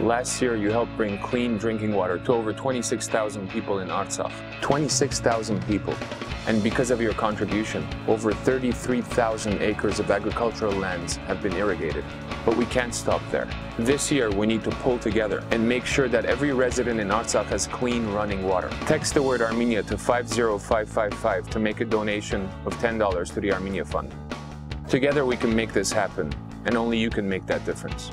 Last year, you helped bring clean drinking water to over 26,000 people in Artsakh. 26,000 people. And because of your contribution, over 33,000 acres of agricultural lands have been irrigated. But we can't stop there. This year, we need to pull together and make sure that every resident in Artsakh has clean running water. Text the word Armenia to 50555 to make a donation of $10 to the Armenia Fund. Together, we can make this happen, and only you can make that difference.